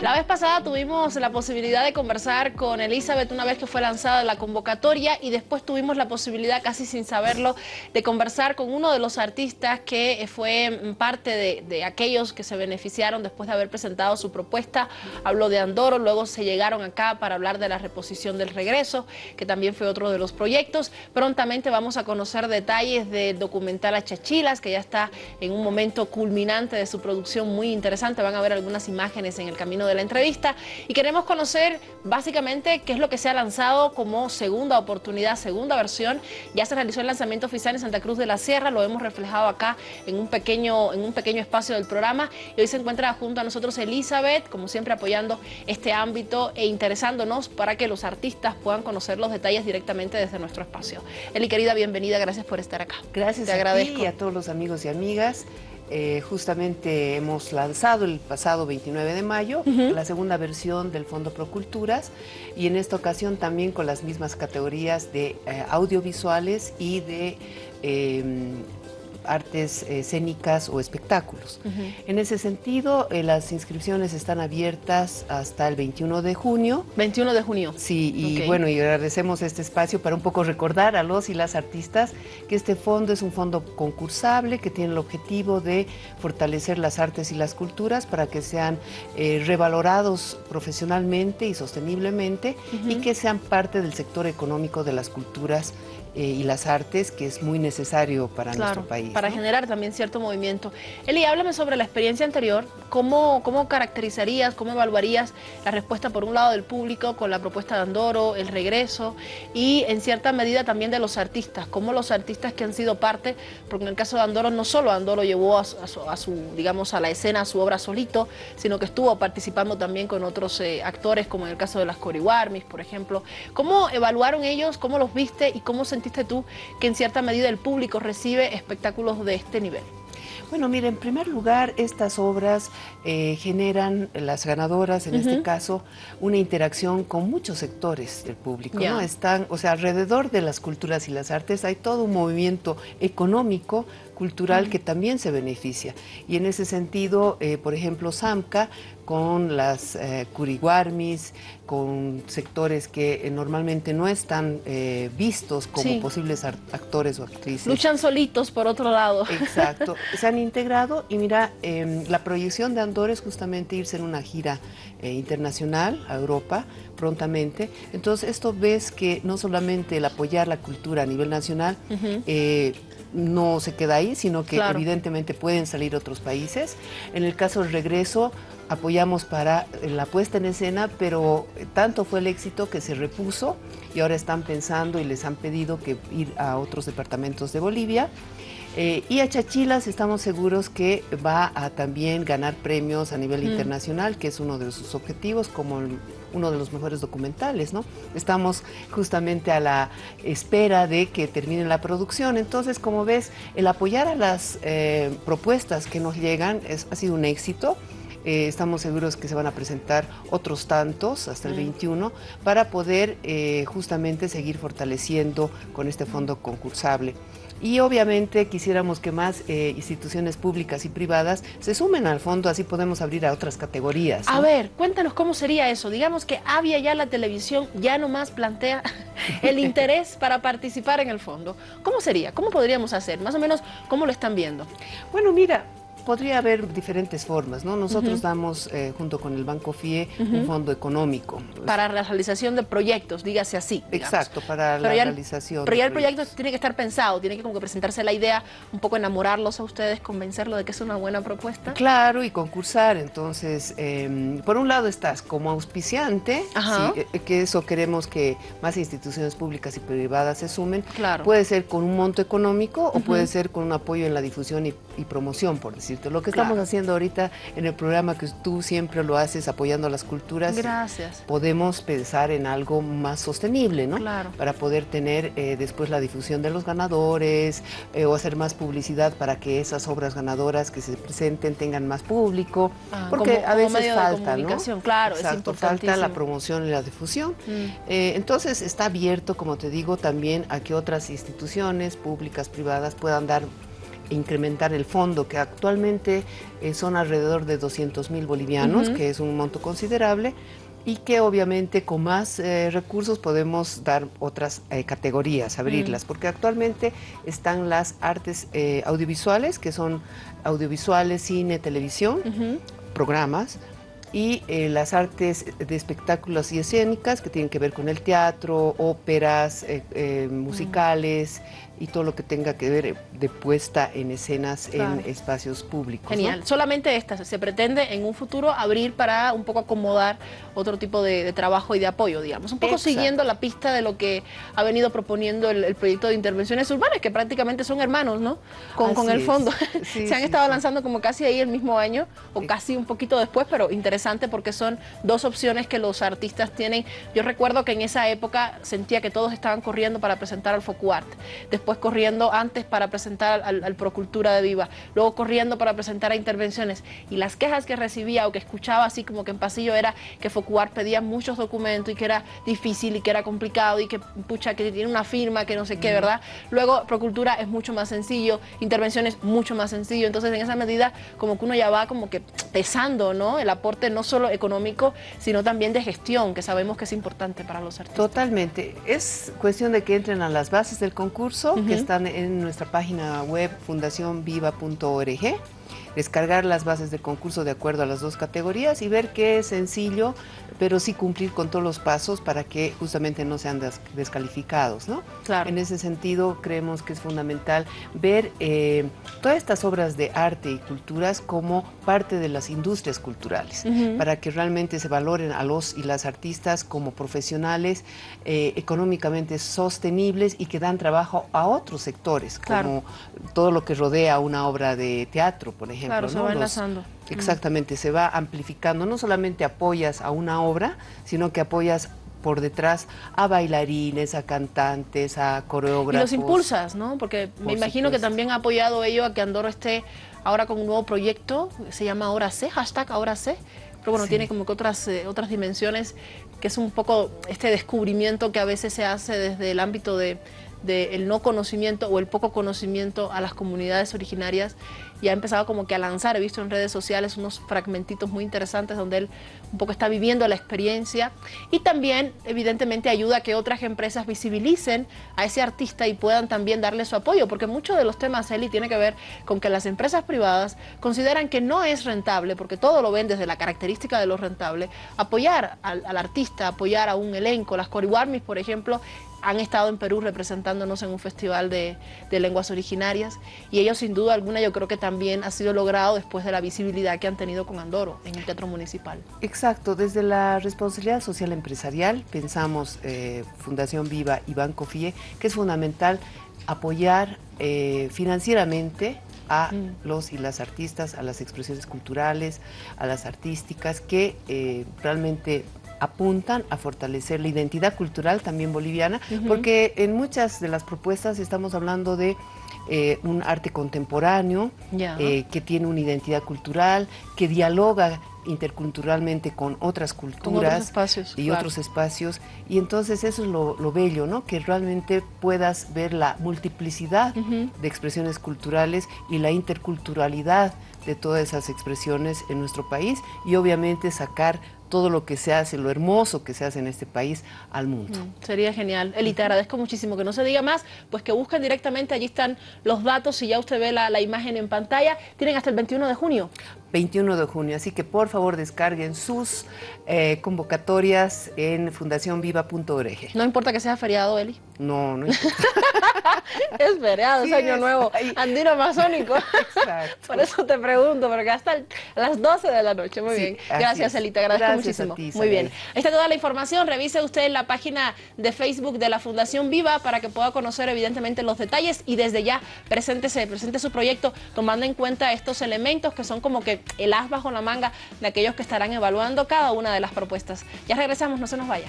La vez pasada tuvimos la posibilidad de conversar con Elizabeth una vez que fue lanzada la convocatoria y después tuvimos la posibilidad, casi sin saberlo, de conversar con uno de los artistas que fue parte de, aquellos que se beneficiaron después de haber presentado su propuesta. Habló de Andoro, luego se llegaron acá para hablar de la reposición del regreso, que también fue otro de los proyectos. Prontamente vamos a conocer detalles del documental A Chachilas, que ya está en un momento culminante de su producción muy interesante. Van a ver algunas imágenes en el camino de la entrevista y queremos conocer básicamente qué es lo que se ha lanzado como segunda oportunidad, segunda versión. Ya se realizó el lanzamiento oficial en Santa Cruz de la Sierra, lo hemos reflejado acá en un pequeño, en un pequeño espacio del programa y hoy se encuentra junto a nosotros Elizabeth, como siempre apoyando este ámbito e interesándonos para que los artistas puedan conocer los detalles directamente desde nuestro espacio. Eli querida, bienvenida, gracias por estar acá. Gracias Te agradezco. y a todos los amigos y amigas. Eh, justamente hemos lanzado el pasado 29 de mayo la segunda versión del Fondo Proculturas y en esta ocasión también con las mismas categorías de eh, audiovisuales y de em, artes escénicas o espectáculos. En ese sentido, eh, las inscripciones están abiertas hasta el 21 de junio. 21 de junio. Sí, y bueno, y agradecemos este espacio para un poco recordar a los y las artistas que este fondo es un fondo concursable que tiene el objetivo de fortalecer las artes y las culturas para que sean eh, revalorados profesionalmente y sosteniblemente y que sean parte del sector económico de las culturas eh, y las artes, que es muy necesario para nuestro país. Para generar también cierto movimiento. Eli, háblame sobre la experiencia anterior. ¿Cómo, ¿Cómo caracterizarías, cómo evaluarías la respuesta por un lado del público con la propuesta de Andoro, el regreso y en cierta medida también de los artistas? ¿Cómo los artistas que han sido parte, porque en el caso de Andoro no solo Andoro llevó a su, digamos, a la escena su obra solito, sino que estuvo participando también con otros eh, actores, como en el caso de las Coriwarmis, por ejemplo. ¿Cómo evaluaron ellos, cómo los viste y cómo sentiste tú que en cierta medida el público recibe espectáculos de este nivel? Bueno, mire, en primer lugar, estas obras eh, generan, las ganadoras en este caso, una interacción con muchos sectores del público, ¿no? Están, o sea, alrededor de las culturas y las artes hay todo un movimiento económico cultural que también se beneficia. Y en ese sentido, eh, por ejemplo, SAMCA con las eh, curiguarmis, con sectores que eh, normalmente no están eh, vistos como posibles actores o actrices. Luchan solitos, por otro lado. Exacto. Se han integrado y mira, em, la proyección de Andor es justamente irse en una gira internacional a Europa prontamente. Entonces, esto ves que no solamente el apoyar la cultura a nivel nacional, no se queda ahí, sino que evidentemente pueden salir otros países. En el caso del regreso, apoyamos para la puesta en escena, pero tanto fue el éxito que se repuso y ahora están pensando y les han pedido que ir a otros departamentos de Bolivia. Eh, y a Chachilas estamos seguros que va a también ganar premios a nivel mm. internacional, que es uno de sus objetivos, como uno de los mejores documentales, ¿no? Estamos justamente a la espera de que termine la producción. Entonces, como ves, el apoyar a las eh, propuestas que nos llegan es, ha sido un éxito. Eh, estamos seguros que se van a presentar otros tantos hasta el 21 mm. para poder justamente seguir fortaleciendo con este fondo concursable. Y obviamente quisiéramos que más eh, instituciones públicas y privadas se sumen al fondo, así podemos abrir a otras categorías. A ver, cuéntanos cómo sería eso. Digamos que había ya la televisión, ya nomás plantea el interés para participar en el fondo. ¿Cómo sería? ¿Cómo podríamos hacer? Más o menos, ¿cómo lo están viendo? Bueno, mira, podría haber diferentes formas, ¿no? Nosotros damos, eh, junto con el Banco FIE, un fondo económico. Para la realización de proyectos, dígase así. Exacto, para la realización. Pero ya el proyecto tiene que estar pensado, tiene que como que presentarse la idea, un poco enamorarlos a ustedes, convencerlos de que es una buena propuesta. Claro, y concursar. Entonces, em, por un lado estás como auspiciante, eh, que eso queremos que más instituciones públicas y privadas se sumen. Claro. Puede ser con un monto económico o puede ser con un apoyo en la difusión y, y promoción, por decir lo que estamos haciendo ahorita en el programa que tú siempre lo haces apoyando a las culturas. Gracias. Podemos pensar en algo más sostenible, ¿no? Claro. Para poder tener eh, después la difusión de los ganadores eh, o hacer más publicidad para que esas obras ganadoras que se presenten tengan más público. Ah, porque a veces falta, ¿no? Claro, Exacto, falta la promoción y la difusión. Mm. Eh, entonces está abierto, como te digo, también a que otras instituciones públicas, privadas puedan dar incrementar el fondo, que actualmente eh, son alrededor de 200 mil bolivianos, que es un monto considerable, y que obviamente con más eh, recursos podemos dar otras eh, categorías, abrirlas, mm. porque actualmente están las artes audiovisuales, que son audiovisuales, cine, televisión, programas, y las artes de espectáculos y escénicas que tienen que ver con el teatro, óperas, mm. musicales, y todo lo que tenga que ver de puesta en escenas en espacios públicos. Genial. Solamente estas. Se pretende en un futuro abrir para un poco acomodar otro tipo de, trabajo y de apoyo, digamos. Un poco siguiendo la pista de lo que ha venido proponiendo el, proyecto de intervenciones urbanas, que prácticamente son hermanos, ¿no? Con, con el fondo. Se han estado lanzando como casi ahí el mismo año, o casi un poquito después, pero interesante porque son dos opciones que los artistas tienen. Yo recuerdo que en esa época sentía que todos estaban corriendo para presentar al FOCUART. Después corriendo antes para presentar al, Procultura de Viva, luego corriendo para presentar a intervenciones. Y las quejas que recibía o que escuchaba así como que en pasillo era que Focuar pedía muchos documentos y que era difícil y que era complicado y que, pucha, que tiene una firma, que no sé qué, ¿verdad? Luego Procultura es mucho más sencillo, intervenciones mucho más sencillo. Entonces, en esa medida, como que uno ya va como que pesando, ¿no? El aporte no solo económico, sino también de gestión, que sabemos que es importante para los artistas. Totalmente. Es cuestión de que entren a las bases del concurso que están en nuestra página web fundacionviva.org descargar las bases de concurso de acuerdo a las dos categorías y ver qué es sencillo, pero sí cumplir con todos los pasos para que justamente no sean descalificados, ¿no? Claro. En ese sentido, creemos que es fundamental ver eh, todas estas obras de arte y culturas como parte de las industrias culturales, para que realmente se valoren a los y las artistas como profesionales eh, económicamente sostenibles y que dan trabajo a otros sectores, como todo lo que rodea una obra de teatro, por ejemplo Claro, se va enlazando. exactamente, se va amplificando. No solamente apoyas a una obra, sino que apoyas por detrás a bailarines, a cantantes, a coreógrafos. Y los impulsas, ¿no? Porque me imagino que también ha apoyado ello a que Andorra esté ahora con un nuevo proyecto, se llama Ahora C, hashtag Ahora C, pero bueno, tiene como que otras, eh, otras dimensiones, que es un poco este descubrimiento que a veces se hace desde el ámbito de del no conocimiento o el poco conocimiento a las comunidades originarias y ha empezado como que a lanzar, he visto en redes sociales unos fragmentitos muy interesantes donde él un poco está viviendo la experiencia y también evidentemente ayuda a que otras empresas visibilicen a ese artista y puedan también darle su apoyo, porque muchos de los temas, Eli, tiene que ver con que las empresas privadas consideran que no es rentable, porque todo lo ven desde la característica de lo rentable, apoyar al, artista, apoyar a un elenco, las Coriwarmis, por ejemplo, han estado en Perú representándonos en un festival de, lenguas originarias y ellos sin duda alguna yo creo que también ha sido logrado después de la visibilidad que han tenido con Andoro en el Teatro Municipal. Exacto, desde la responsabilidad social empresarial pensamos eh, Fundación Viva y Banco FIE que es fundamental apoyar eh, financieramente a mm. los y las artistas, a las expresiones culturales, a las artísticas que eh, realmente apuntan a fortalecer la identidad cultural también boliviana, porque en muchas de las propuestas estamos hablando de eh, un arte contemporáneo eh, que tiene una identidad cultural, que dialoga interculturalmente con otras culturas y otros espacios. Y entonces eso es lo, bello, ¿no? Que realmente puedas ver la multiplicidad de expresiones culturales y la interculturalidad de todas esas expresiones en nuestro país y obviamente sacar todo lo que se hace, lo hermoso que se hace en este país al mundo. Mm, sería genial. Eli, te agradezco muchísimo que no se diga más, pues que busquen directamente, allí están los datos, si ya usted ve la, imagen en pantalla, tienen hasta el 21 de junio. 21 de junio, así que por favor descarguen sus eh, convocatorias en fundacionviva.org. No importa que sea feriado, Eli. No, no importa. es feriado, es año nuevo, andino amazónico. Exacto. Por eso te pregunto, porque hasta las 12 de la noche. Muy bien. Gracias, Eli, te agradezco muchísimo. Muy bien. Ahí está toda la información. Revise usted la página de Facebook de la Fundación Viva para que pueda conocer evidentemente los detalles y desde ya preséntese, presente su proyecto tomando en cuenta estos elementos que son como que el as bajo la manga de aquellos que estarán evaluando cada una de las propuestas. Ya regresamos, no se nos vaya.